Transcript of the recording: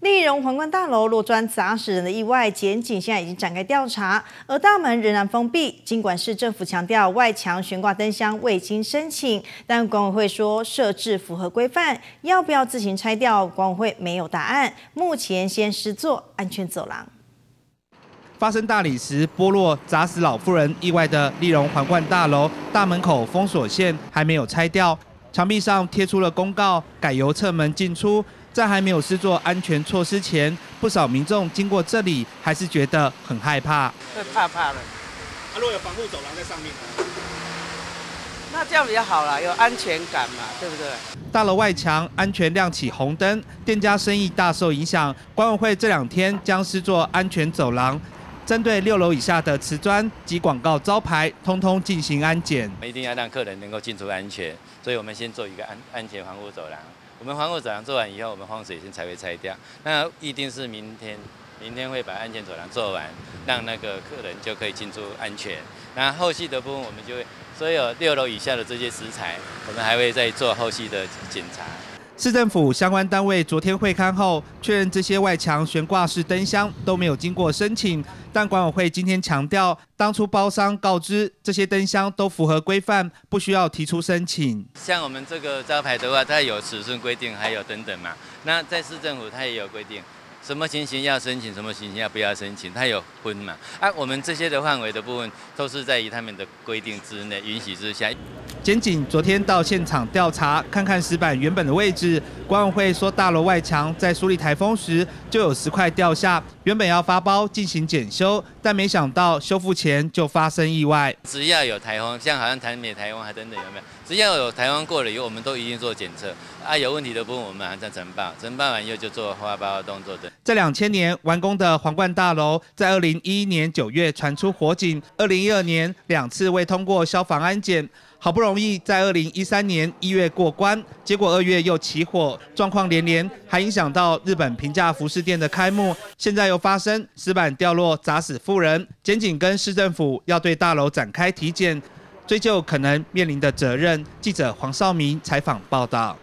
丽荣皇冠大楼落砖砸死人的意外，检警现在已经展开调查，而大门仍然封闭。尽管市政府强调外墙悬挂灯箱未经申请，但管委会说设置符合规范，要不要自行拆掉？管委会没有答案。目前先施作安全走廊。发生大理石剥落砸死老妇人意外的丽荣皇冠大楼大门口封锁线还没有拆掉，墙壁上贴出了公告，改由侧门进出。在还没有施作安全措施前，不少民众经过这里还是觉得很害怕。会怕怕的。啊，如果有防护走廊在上面呢？那这样比较好啦，有安全感嘛，对不对？大楼外墙安全亮起红灯，店家生意大受影响。管委会这两天将施作安全走廊，针对六楼以下的瓷砖及广告招牌，通通进行安检。一定要让客人能够进出安全，所以我们先做一个安安全防护走廊。我们防护走廊做完以后，我们放水先才会拆掉。那一定是明天，明天会把安全走廊做完，让那个客人就可以进出安全。那后续的部分，我们就会所有六楼以下的这些食材，我们还会再做后续的检查。市政府相关单位昨天会刊后确认，这些外墙悬挂式灯箱都没有经过申请。但管委会今天强调，当初包商告知这些灯箱都符合规范，不需要提出申请。像我们这个招牌的话，它有尺寸规定，还有等等嘛。那在市政府它也有规定。什么情形要申请，什么情形要不要申请，他有分嘛？啊，我们这些的范围的部分都是在于他们的规定之内，允许之下。检警昨天到现场调查，看看石板原本的位置。管委会说，大楼外墙在梳理台风时就有石块掉下，原本要发包进行检修，但没想到修复前就发生意外。只要有台风，像好像台美台风还等等有没有？只要有台风过了以后，我们都一定做检测。啊，有问题的部分我们还在承办，承办完以后就做花包动作的。在两千年完工的皇冠大楼，在二零一一年九月传出火警，二零一二年两次未通过消防安检。好不容易在二零一三年一月过关，结果二月又起火，状况连连，还影响到日本平价服饰店的开幕。现在又发生石板掉落砸死妇人，检警跟市政府要对大楼展开体检，追究可能面临的责任。记者黄少明采访报道。